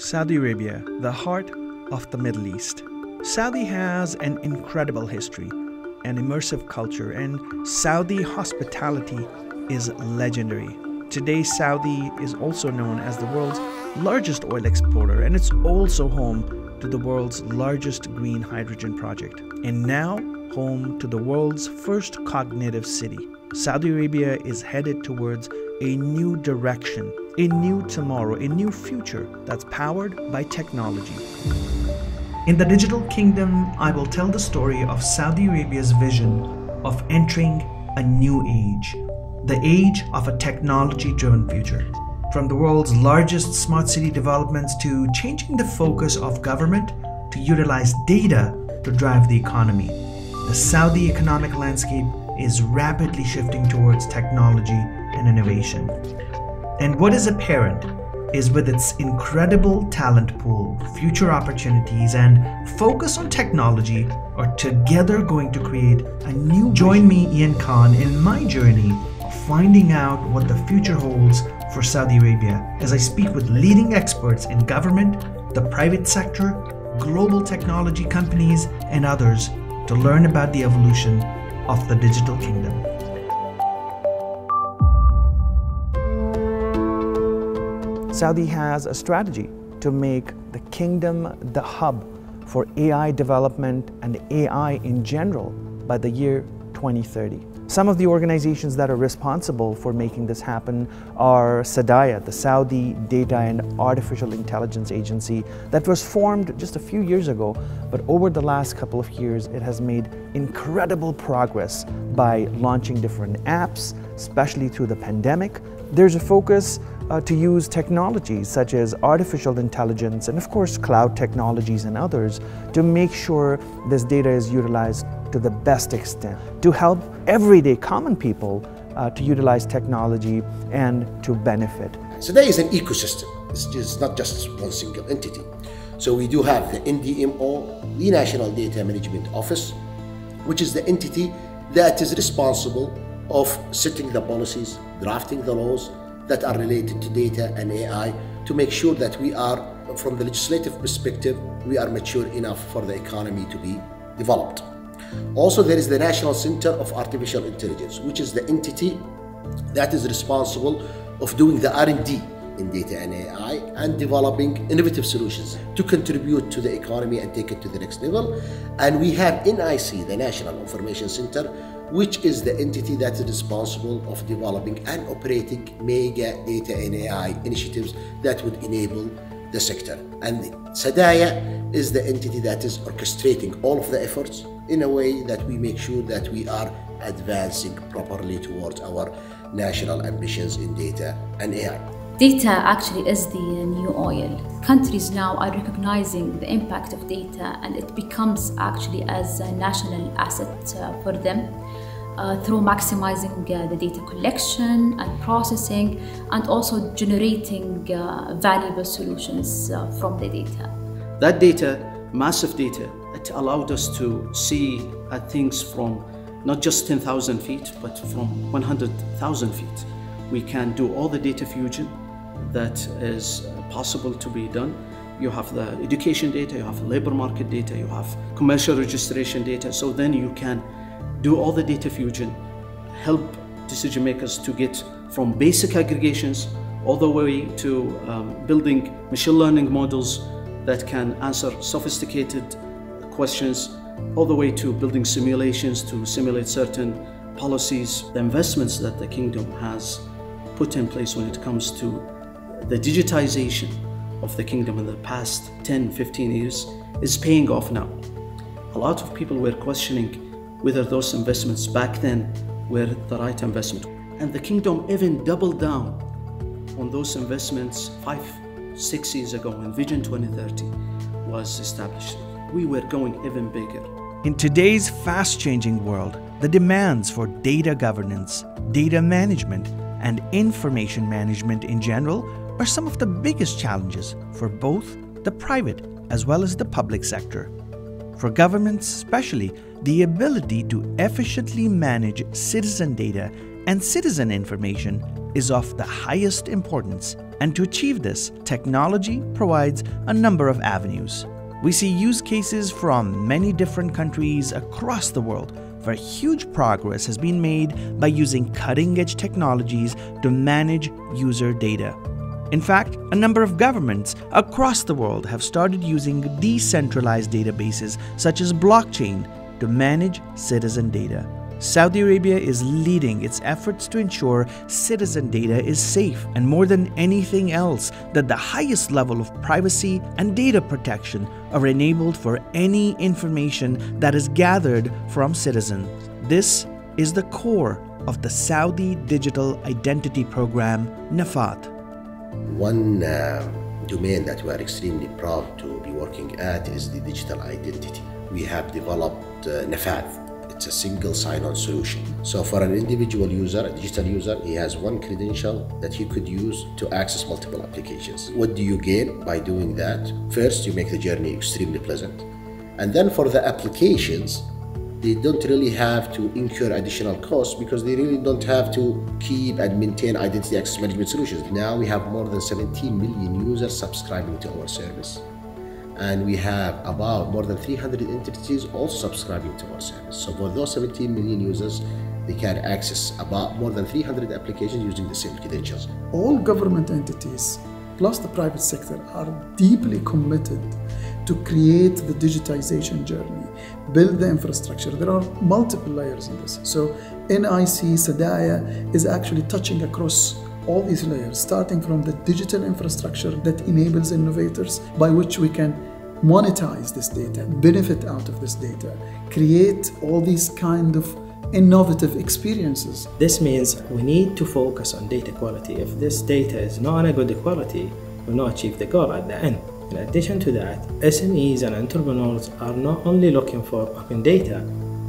Saudi Arabia, the heart of the Middle East. Saudi has an incredible history, an immersive culture, and Saudi hospitality is legendary. Today, Saudi is also known as the world's largest oil exporter, and it's also home to the world's largest green hydrogen project, and now home to the world's first cognitive city. Saudi Arabia is headed towards a new direction, a new tomorrow, a new future that's powered by technology. In the digital kingdom, I will tell the story of Saudi Arabia's vision of entering a new age, the age of a technology driven future. From the world's largest smart city developments to changing the focus of government to utilize data to drive the economy, the Saudi economic landscape is rapidly shifting towards technology and innovation. And what is apparent is with its incredible talent pool, future opportunities, and focus on technology are together going to create a new. Join me, Ian Khan, in my journey of finding out what the future holds for Saudi Arabia as I speak with leading experts in government, the private sector, global technology companies, and others to learn about the evolution of the digital kingdom. Saudi has a strategy to make the kingdom the hub for AI development and AI in general by the year 2030. Some of the organizations that are responsible for making this happen are SDAIA, the Saudi Data and Artificial Intelligence Agency, that was formed just a few years ago, but over the last couple of years, it has made incredible progress by launching different apps, especially through the pandemic. There's a focus uh, to use technologies such as artificial intelligence and of course cloud technologies and others to make sure this data is utilized to the best extent to help everyday common people uh, to utilize technology and to benefit. So there is an ecosystem. It's, just, not just one single entity. So we do have the NDMO, the National Data Management Office, which is the entity that is responsible of setting the policies, drafting the laws, that are related to data and AI to make sure that we are, from the legislative perspective, we are mature enough for the economy to be developed. Also, there is the National Center of Artificial Intelligence, which is the entity that is responsible of doing the R&D in data and AI and developing innovative solutions to contribute to the economy and take it to the next level. And we have NIC, the National Information Center, which is the entity that is responsible of developing and operating mega data and AI initiatives that would enable the sector. And SDAIA is the entity that is orchestrating all of the efforts in a way that we make sure that we are advancing properly towards our national ambitions in data and AI. Data actually is the new oil. Countries now are recognizing the impact of data and it becomes actually as a national asset uh, for them. Uh, through maximizing uh, the data collection and processing and also generating uh, valuable solutions uh, from the data. That data, massive data, it allowed us to see things from not just 10,000 feet, but from 100,000 feet. We can do all the data fusion that is possible to be done. You have the education data, you have labor market data, you have commercial registration data, so then you can do all the data fusion, help decision makers to get from basic aggregations all the way to um, building machine learning models that can answer sophisticated questions, all the way to building simulations to simulate certain policies. The investments that the kingdom has put in place when it comes to the digitization of the kingdom in the past 10, 15 years is paying off now. A lot of people were questioning whether those investments back then were the right investment. And the kingdom even doubled down on those investments five, six years ago when Vision 2030 was established. We were going even bigger. In today's fast changing world, the demands for data governance, data management, and information management in general are some of the biggest challenges for both the private as well as the public sector. For governments, especially, the ability to efficiently manage citizen data and citizen information is of the highest importance And to achieve this, technology provides a number of avenues. We see use cases from many different countries across the world where huge progress has been made by using cutting edge technologies to manage user data. In fact, a number of governments across the world have started using decentralized databases such as blockchain to manage citizen data. Saudi Arabia is leading its efforts to ensure citizen data is safe and more than anything else that the highest level of privacy and data protection are enabled for any information that is gathered from citizens. This is the core of the Saudi Digital Identity Program, Nafath. One uh, domain that we are extremely proud to be working at is the digital identity. We have developed uh, it's a single sign-on solution. So for an individual user, a digital user, he has one credential that he could use to access multiple applications. What do you gain by doing that? First, you make the journey extremely pleasant. And then for the applications, they don't really have to incur additional costs because they really don't have to keep and maintain identity access management solutions. Now we have more than 17 million users subscribing to our service and we have about more than 300 entities also subscribing to our service. So for those 17 million users, they can access about more than 300 applications using the same credentials. All government entities plus the private sector are deeply committed to create the digitization journey, build the infrastructure. There are multiple layers in this. So NIC SDAIA is actually touching across all these layers, starting from the digital infrastructure that enables innovators by which we can monetize this data, benefit out of this data, create all these kind of innovative experiences. This means we need to focus on data quality. If this data is not a good quality, we'll not achieve the goal at the end. In addition to that, SMEs and entrepreneurs are not only looking for open data,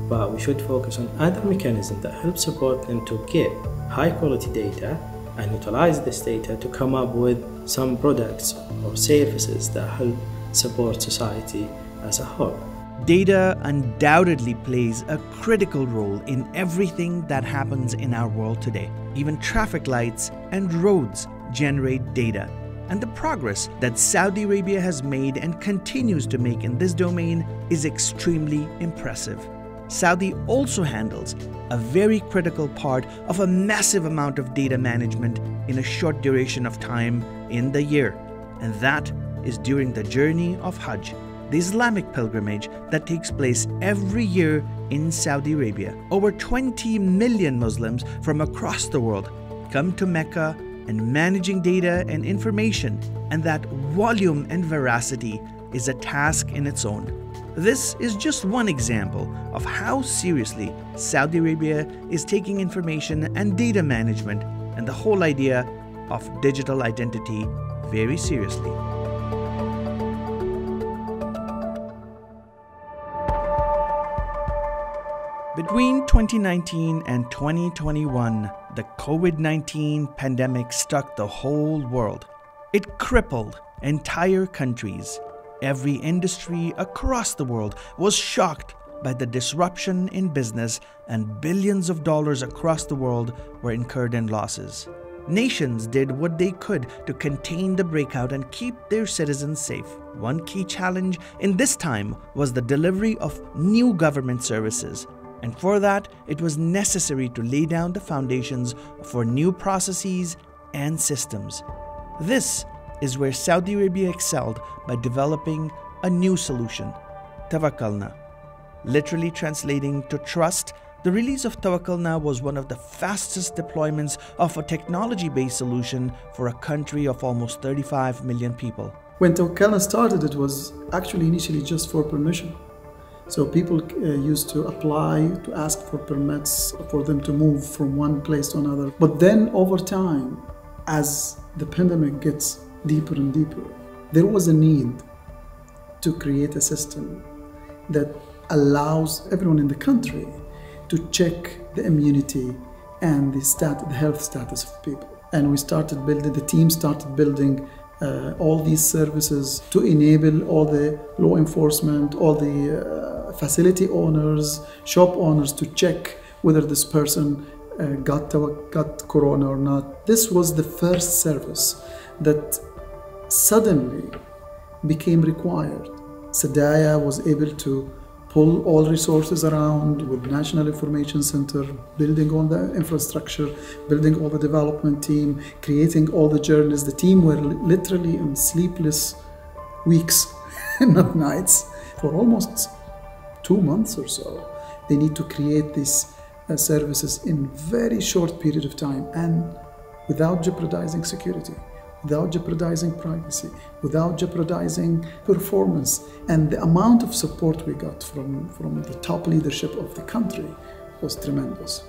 but we should focus on other mechanisms that help support them to get high quality data and utilize this data to come up with some products or services that help support society as a whole. Data undoubtedly plays a critical role in everything that happens in our world today. Even traffic lights and roads generate data. And the progress that Saudi Arabia has made and continues to make in this domain is extremely impressive. Saudi also handles a very critical part of a massive amount of data management in a short duration of time in the year, and that is during the journey of Hajj, the Islamic pilgrimage that takes place every year in Saudi Arabia. Over 20 million Muslims from across the world come to Mecca and managing data and information, and that volume and veracity is a task in its own. This is just one example of how seriously Saudi Arabia is taking information and data management and the whole idea of digital identity very seriously. Between 2019 and 2021, the COVID 19 pandemic struck the whole world. It crippled entire countries. Every industry across the world was shocked by the disruption in business, and billions of dollars across the world were incurred in losses. Nations did what they could to contain the breakout and keep their citizens safe. One key challenge in this time was the delivery of new government services and for that, it was necessary to lay down the foundations for new processes and systems. This is where Saudi Arabia excelled by developing a new solution, Tawakkalna. Literally translating to trust, the release of Tawakkalna was one of the fastest deployments of a technology based solution for a country of almost 35 million people. When Tawakkalna started, it was actually initially just for permission. So people uh, used to apply to ask for permits for them to move from one place to another. But then over time, as the pandemic gets deeper and deeper, there was a need to create a system that allows everyone in the country to check the immunity and the stat the health status of people. And we started building the team started building uh, all these services to enable all the law enforcement, all the uh, facility owners, shop owners to check whether this person uh, got got corona or not. This was the first service that suddenly became required. SDAIA was able to pull all resources around with National Information Center, building all the infrastructure, building all the development team, creating all the journalists. The team were literally in sleepless weeks, not nights, for almost two months or so. They need to create these uh, services in very short period of time and without jeopardizing security without jeopardizing privacy, without jeopardizing performance. And the amount of support we got from, from the top leadership of the country was tremendous.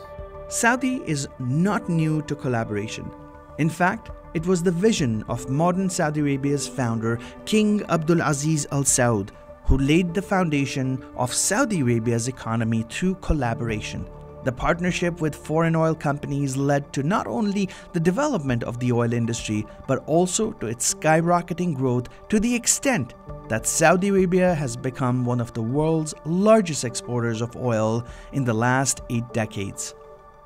Saudi is not new to collaboration. In fact, it was the vision of modern Saudi Arabia's founder, King Abdul Aziz Al Saud, who laid the foundation of Saudi Arabia's economy through collaboration. The partnership with foreign oil companies led to not only the development of the oil industry, but also to its skyrocketing growth to the extent that Saudi Arabia has become one of the world's largest exporters of oil in the last eight decades.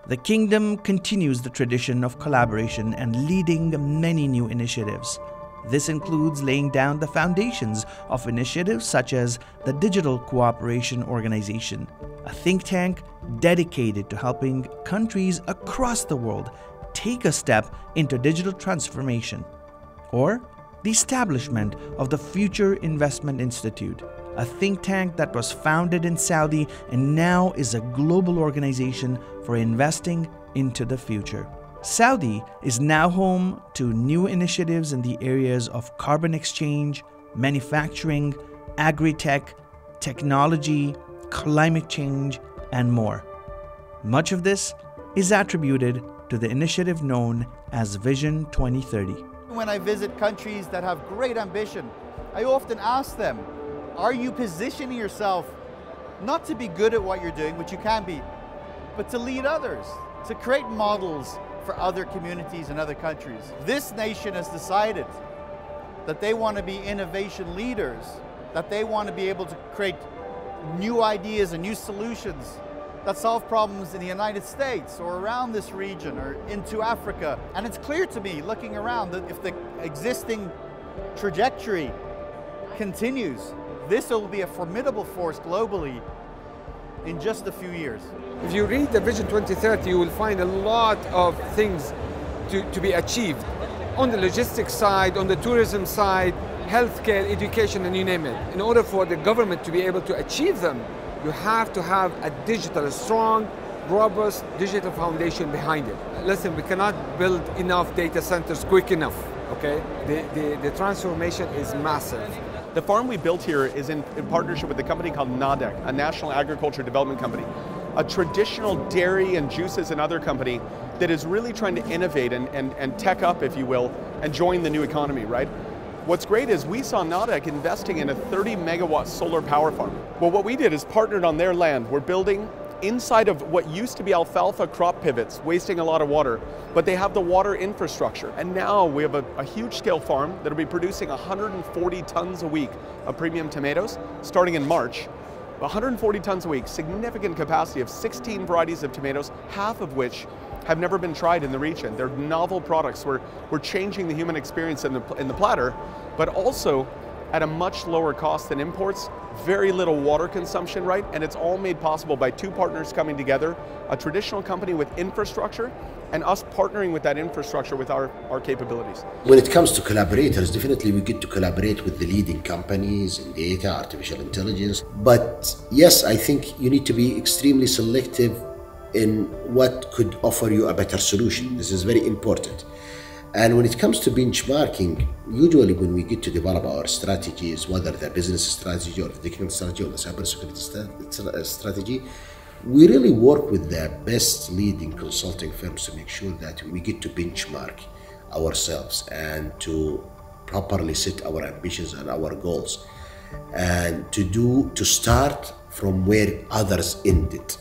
The kingdom continues the tradition of collaboration and leading many new initiatives. This includes laying down the foundations of initiatives such as the Digital Cooperation Organization, a think tank dedicated to helping countries across the world take a step into digital transformation, or the establishment of the Future Investment Institute, a think tank that was founded in Saudi and now is a global organization for investing into the future. Saudi is now home to new initiatives in the areas of carbon exchange, manufacturing, agri tech, technology, climate change, and more. Much of this is attributed to the initiative known as Vision 2030. When I visit countries that have great ambition, I often ask them, are you positioning yourself not to be good at what you're doing, which you can be, but to lead others, to create models for other communities and other countries. This nation has decided that they want to be innovation leaders, that they want to be able to create new ideas and new solutions that solve problems in the United States or around this region or into Africa. And it's clear to me, looking around, that if the existing trajectory continues, this will be a formidable force globally in just a few years. If you read the Vision 2030, you will find a lot of things to, to be achieved on the logistics side, on the tourism side, healthcare, education, and you name it. In order for the government to be able to achieve them, you have to have a digital, a strong, robust digital foundation behind it. Listen, we cannot build enough data centers quick enough, okay? The, the, the transformation is massive. The farm we built here is in, in partnership with a company called NADEC, a National Agriculture Development Company, a traditional dairy and juices and other company that is really trying to innovate and, and, and tech up, if you will, and join the new economy, right? What's great is we saw NADEC investing in a 30 megawatt solar power farm. Well, what we did is partnered on their land. We're building inside of what used to be alfalfa crop pivots, wasting a lot of water, but they have the water infrastructure. And now we have a, a huge scale farm that'll be producing 140 tons a week of premium tomatoes starting in March. 140 tons a week, significant capacity of 16 varieties of tomatoes, half of which have never been tried in the region. They're novel products. We're, we're changing the human experience in the, in the platter, but also at a much lower cost than imports, very little water consumption, right? And it's all made possible by two partners coming together, a traditional company with infrastructure and us partnering with that infrastructure with our, our capabilities. When it comes to collaborators, definitely we get to collaborate with the leading companies in data, artificial intelligence. But yes, I think you need to be extremely selective in what could offer you a better solution. This is very important. And when it comes to benchmarking, usually when we get to develop our strategies, whether the business strategy or the technical strategy or the cybersecurity uh, strategy, we really work with the best leading consulting firms to make sure that we get to benchmark ourselves and to properly set our ambitions and our goals and to do to start from where others ended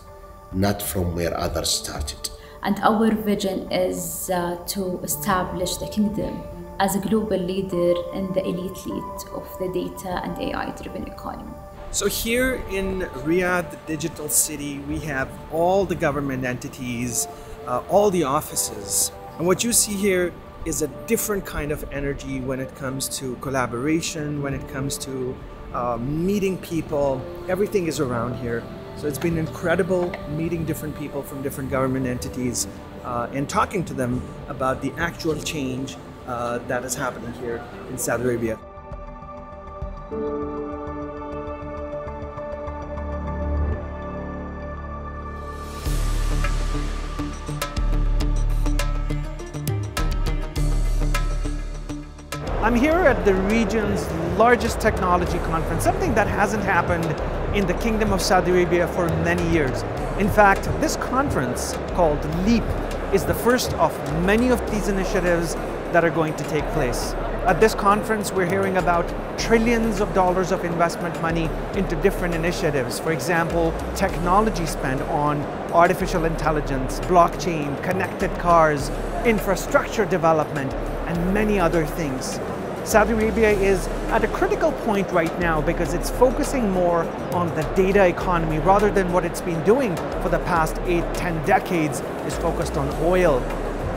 not from where others started and our vision is uh, to establish the kingdom as a global leader in the elite lead of the data and AI driven economy. So, here in Riyadh, the digital city, we have all the government entities, uh, all the offices. And what you see here is a different kind of energy when it comes to collaboration, when it comes to uh, meeting people. Everything is around here. So it's been incredible meeting different people from different government entities uh, and talking to them about the actual change uh, that is happening here in Saudi Arabia. I'm here at the region's largest technology conference, something that hasn't happened in the Kingdom of Saudi Arabia for many years. In fact, this conference called LEAP is the first of many of these initiatives that are going to take place. At this conference, we're hearing about trillions of dollars of investment money into different initiatives. For example, technology spent on artificial intelligence, blockchain, connected cars, infrastructure development, and many other things. Saudi Arabia is at a critical point right now because it's focusing more on the data economy rather than what it's been doing for the past eight, ten decades is focused on oil.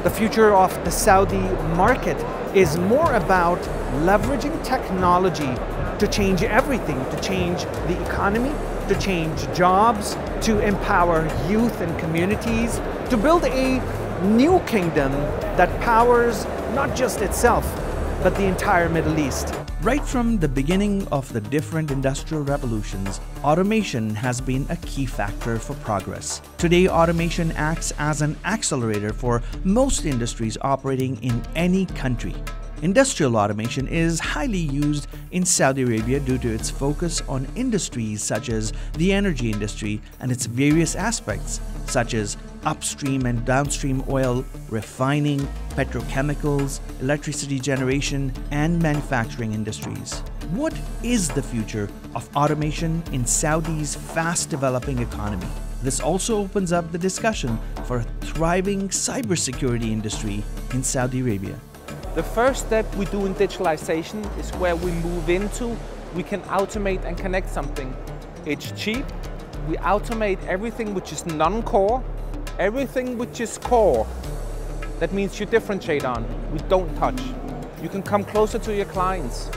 The future of the Saudi market is more about leveraging technology to change everything, to change the economy, to change jobs, to empower youth and communities, to build a new kingdom that powers not just itself, but the entire Middle East. Right from the beginning of the different industrial revolutions, automation has been a key factor for progress. Today, automation acts as an accelerator for most industries operating in any country. Industrial automation is highly used in Saudi Arabia due to its focus on industries such as the energy industry and its various aspects, such as upstream and downstream oil, refining, petrochemicals, electricity generation, and manufacturing industries. What is the future of automation in Saudi's fast developing economy? This also opens up the discussion for a thriving cybersecurity industry in Saudi Arabia. The first step we do in digitalization is where we move into, we can automate and connect something. It's cheap, we automate everything which is non-core, everything which is core. That means you differentiate on, we don't touch. You can come closer to your clients.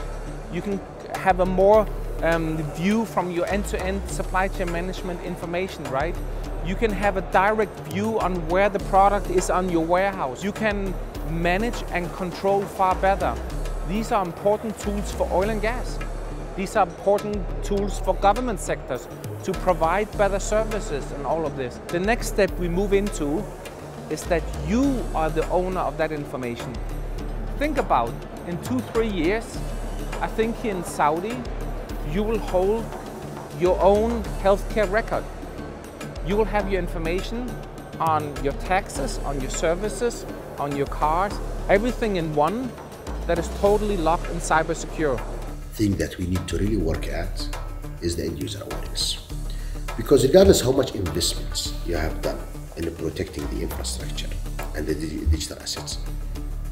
You can have a more um, view from your end-to-end -end supply chain management information, right? You can have a direct view on where the product is on your warehouse. You can manage and control far better. These are important tools for oil and gas. These are important tools for government sectors to provide better services and all of this. The next step we move into is that you are the owner of that information. Think about in two, three years, I think in Saudi, you will hold your own healthcare record. You will have your information on your taxes, on your services, on your cars, everything in one that is totally locked and cyber secure. thing that we need to really work at is the end user awareness. Because regardless how much investments you have done in protecting the infrastructure and the digital assets,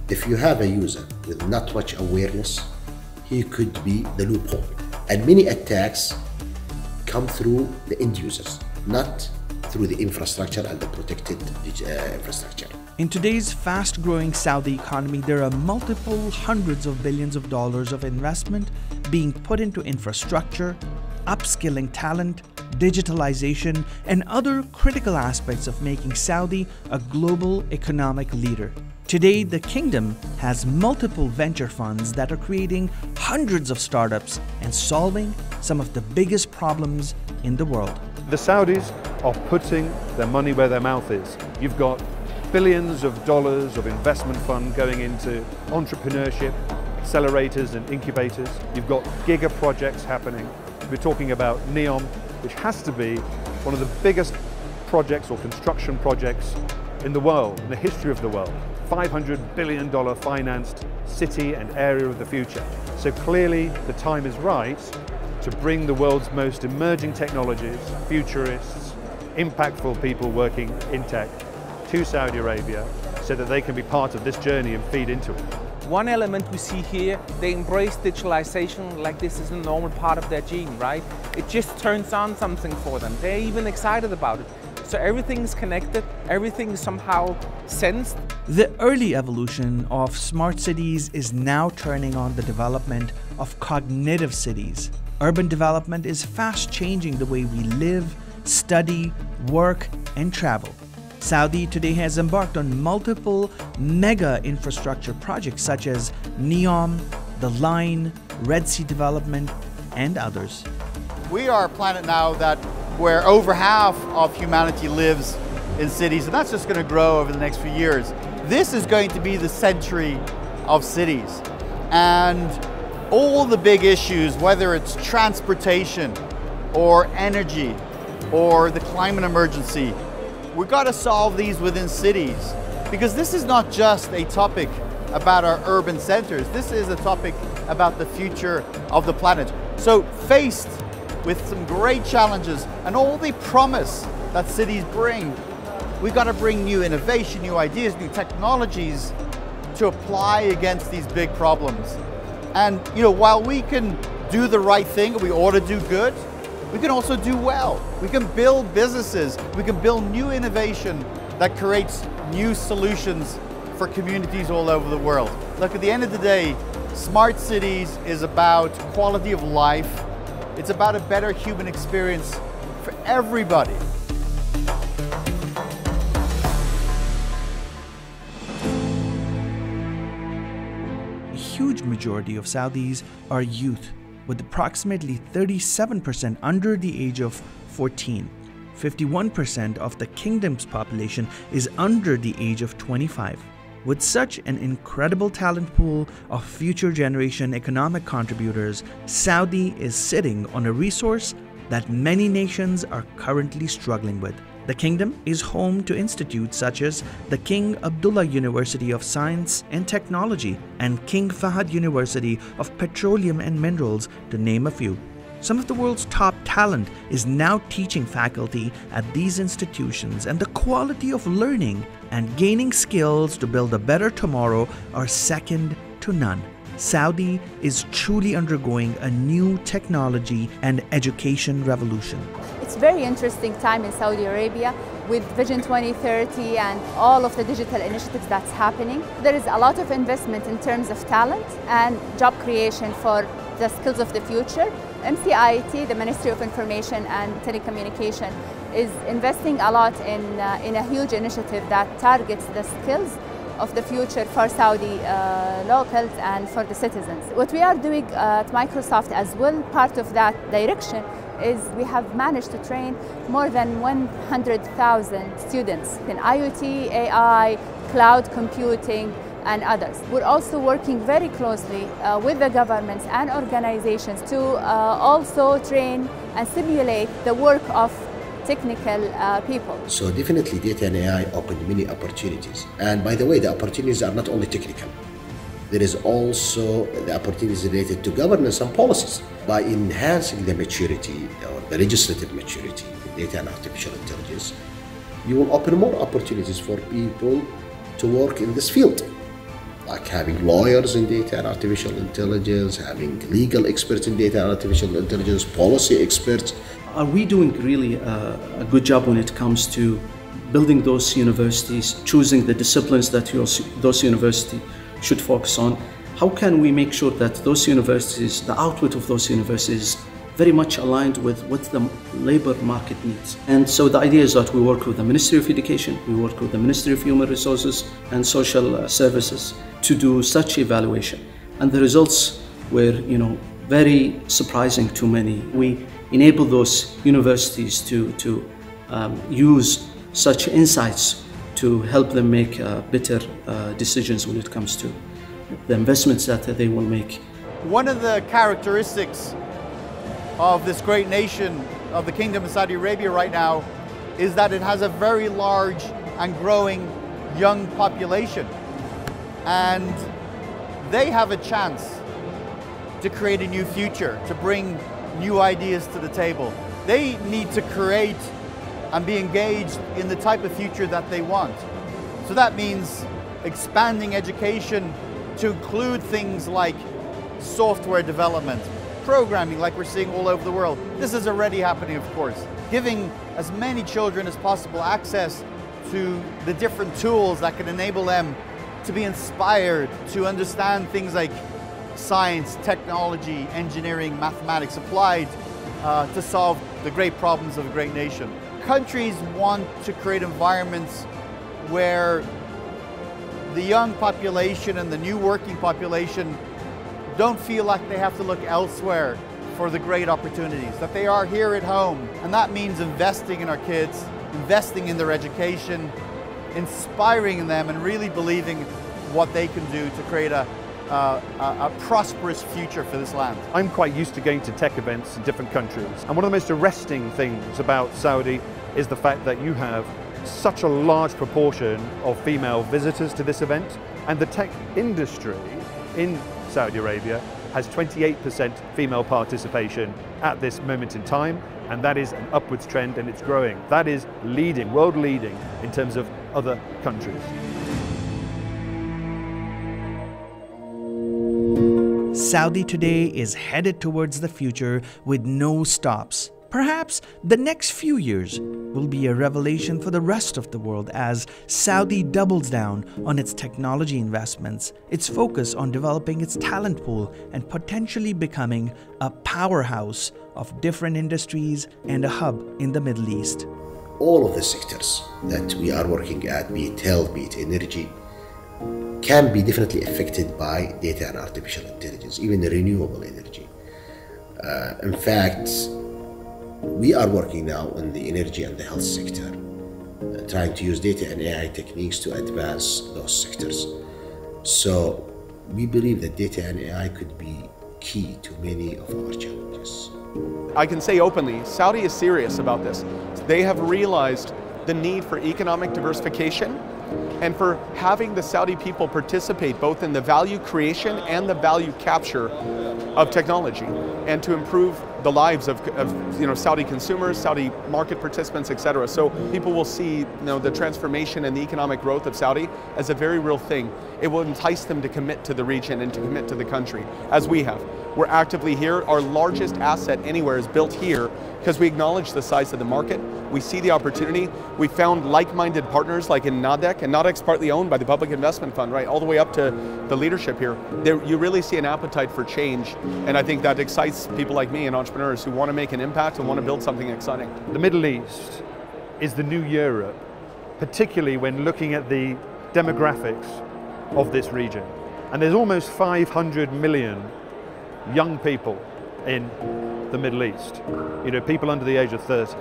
if you have a user with not much awareness, he could be the loophole. And many attacks come through the end users, not through the infrastructure and the protected uh, infrastructure. In today's fast growing Saudi economy, there are multiple hundreds of billions of dollars of investment being put into infrastructure, upskilling talent, digitalization, and other critical aspects of making Saudi a global economic leader. Today, the kingdom has multiple venture funds that are creating hundreds of startups and solving some of the biggest problems in the world. The Saudis are putting their money where their mouth is. You've got billions of dollars of investment fund going into entrepreneurship, accelerators and incubators. You've got giga projects happening. We're talking about NEOM, which has to be one of the biggest projects or construction projects in the world, in the history of the world. $500 billion financed city and area of the future. So clearly the time is right to bring the world's most emerging technologies, futurists, impactful people working in tech to Saudi Arabia so that they can be part of this journey and feed into it. One element we see here, they embrace digitalization like this is a normal part of their gene, right? It just turns on something for them. They're even excited about it. So everything is connected, everything is somehow sensed. The early evolution of smart cities is now turning on the development of cognitive cities. Urban development is fast changing the way we live, study, work, and travel. Saudi today has embarked on multiple mega infrastructure projects such as NEOM, The Line, Red Sea Development, and others. We are a planet now that where over half of humanity lives in cities, and that's just going to grow over the next few years. This is going to be the century of cities. And all the big issues, whether it's transportation or energy or the climate emergency, we've got to solve these within cities. Because this is not just a topic about our urban centers, this is a topic about the future of the planet. So faced with some great challenges and all the promise that cities bring, we've got to bring new innovation, new ideas, new technologies to apply against these big problems. And you know, while we can do the right thing, we ought to do good, we can also do well. We can build businesses, we can build new innovation that creates new solutions for communities all over the world. Look, at the end of the day, smart cities is about quality of life. It's about a better human experience for everybody. A huge majority of Saudis are youth, with approximately 37% under the age of 14. 51% of the kingdom's population is under the age of 25. With such an incredible talent pool of future generation economic contributors, Saudi is sitting on a resource that many nations are currently struggling with. The kingdom is home to institutes such as the King Abdullah University of Science and Technology and King Fahd University of Petroleum and Minerals, to name a few. Some of the world's top talent is now teaching faculty at these institutions, and the quality of learning and gaining skills to build a better tomorrow are second to none. Saudi is truly undergoing a new technology and education revolution. It's very interesting time in Saudi Arabia with Vision 2030 and all of the digital initiatives that's happening. There is a lot of investment in terms of talent and job creation for the skills of the future. MCIT, the Ministry of Information and Telecommunication, is investing a lot in, uh, in a huge initiative that targets the skills of the future for Saudi uh, locals and for the citizens. What we are doing at Microsoft as well, part of that direction, is we have managed to train more than 100,000 students in IoT, AI, cloud computing, and others. We're also working very closely uh, with the governments and organizations to uh, also train and simulate the work of technical uh, people. So definitely data and AI opened many opportunities. And by the way, the opportunities are not only technical. There is also the opportunities related to governance and policies. By enhancing the maturity or the legislative maturity in data and artificial intelligence, you will open more opportunities for people to work in this field like having lawyers in data and artificial intelligence, having legal experts in data and artificial intelligence, policy experts. Are we doing really a, a good job when it comes to building those universities, choosing the disciplines that those universities should focus on? How can we make sure that those universities, the output of those universities, very much aligned with what the labor market needs. And so the idea is that we work with the Ministry of Education, we work with the Ministry of Human Resources and Social uh, Services to do such evaluation. And the results were, you know, very surprising to many. We enable those universities to, to um, use such insights to help them make uh, better uh, decisions when it comes to the investments that they will make. One of the characteristics of this great nation of the Kingdom of Saudi Arabia right now is that it has a very large and growing young population. And they have a chance to create a new future, to bring new ideas to the table. They need to create and be engaged in the type of future that they want. So that means expanding education to include things like software development, programming like we're seeing all over the world. This is already happening, of course. Giving as many children as possible access to the different tools that can enable them to be inspired, to understand things like science, technology, engineering, mathematics applied uh, to solve the great problems of a great nation. Countries want to create environments where the young population and the new working population don't feel like they have to look elsewhere for the great opportunities, that they are here at home. And that means investing in our kids, investing in their education, inspiring them, and really believing what they can do to create a, uh, a, a, prosperous future for this land. I'm quite used to going to tech events in different countries, and one of the most arresting things about Saudi is the fact that you have such a large proportion of female visitors to this event, and the tech industry in Saudi Arabia has 28% female participation at this moment in time, and that is an upwards trend and it's growing. That is leading, world leading in terms of other countries. Saudi today is headed towards the future with no stops. Perhaps the next few years will be a revelation for the rest of the world as Saudi doubles down on its technology investments, its focus on developing its talent pool, and potentially becoming a powerhouse of different industries and a hub in the Middle East. All of the sectors that we are working at, be it health, be it energy, can be definitely affected by data and artificial intelligence, even renewable energy. Uh, in fact, we are working now in the energy and the health sector, uh, trying to use data and AI techniques to advance those sectors. So we believe that data and AI could be key to many of our challenges. I can say openly, Saudi is serious about this. They have realized the need for economic diversification and for having the Saudi people participate both in the value creation and the value capture of technology and to improve the lives of, of, you know, Saudi consumers, Saudi market participants, etc. So people will see you know, the transformation and the economic growth of Saudi as a very real thing. It will entice them to commit to the region and to commit to the country, as we have. We're actively here. Our largest asset anywhere is built here because we acknowledge the size of the market. We see the opportunity. We found like-minded partners like in NADEC, and NADEC's partly owned by the Public Investment Fund, right, all the way up to the leadership here. There, you really see an appetite for change, and I think that excites people like me and entrepreneurs who want to make an impact and want to build something exciting. The Middle East is the new Europe, particularly when looking at the demographics of this region. And there's almost 500 million young people in the Middle East, you know, people under the age of 30.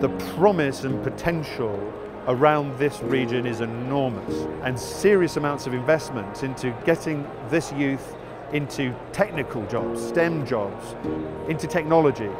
The promise and potential around this region is enormous and serious amounts of investment into getting this youth into technical jobs, STEM jobs, into technology.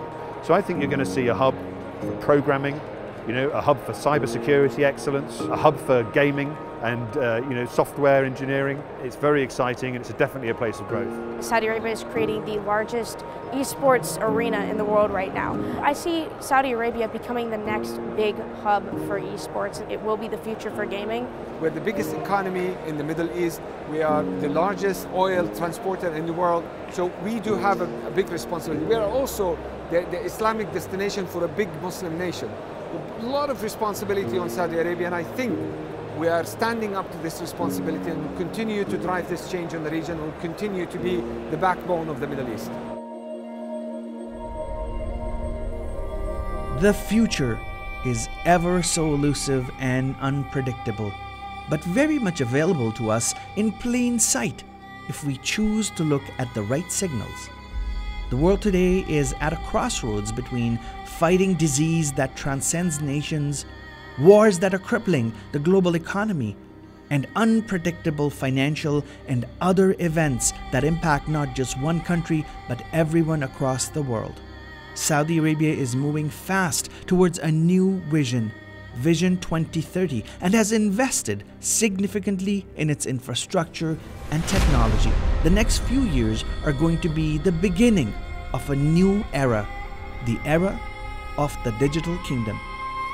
So I think you're going to see a hub for programming, you know, a hub for cybersecurity excellence, a hub for gaming, and uh, you know software engineering. It's very exciting and it's definitely a place of growth. Saudi Arabia is creating the largest esports arena in the world right now. I see Saudi Arabia becoming the next big hub for esports. It will be the future for gaming. We're the biggest economy in the Middle East. We are the largest oil transporter in the world. So we do have a, a big responsibility. We are also the, the Islamic destination for a big Muslim nation. A lot of responsibility on Saudi Arabia, and I think we are standing up to this responsibility and continue to drive this change in the region will continue to be the backbone of the Middle East. The future is ever so elusive and unpredictable, but very much available to us in plain sight if we choose to look at the right signals. The world today is at a crossroads between fighting disease that transcends nations wars that are crippling the global economy, and unpredictable financial and other events that impact not just one country but everyone across the world. Saudi Arabia is moving fast towards a new vision, Vision 2030, and has invested significantly in its infrastructure and technology. The next few years are going to be the beginning of a new era, the era of the digital kingdom.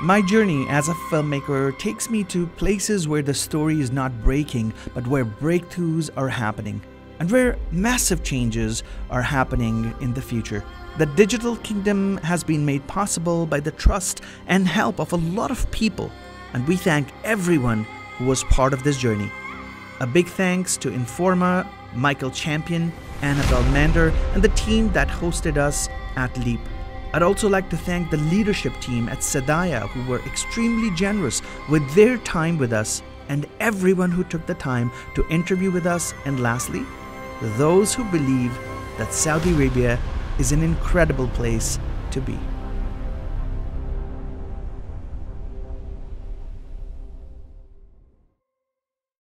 My journey as a filmmaker takes me to places where the story is not breaking, but where breakthroughs are happening. and where massive changes are happening in the future. The digital kingdom has been made possible by the trust and help of a lot of people, and we thank everyone who was part of this journey. A big thanks to Informa, Michael Champion, Annabelle Mander, and the team that hosted us at Leap. I'd also like to thank the leadership team at SDAIA who were extremely generous with their time with us and everyone who took the time to interview with us. And lastly, those who believe that Saudi Arabia is an incredible place to be.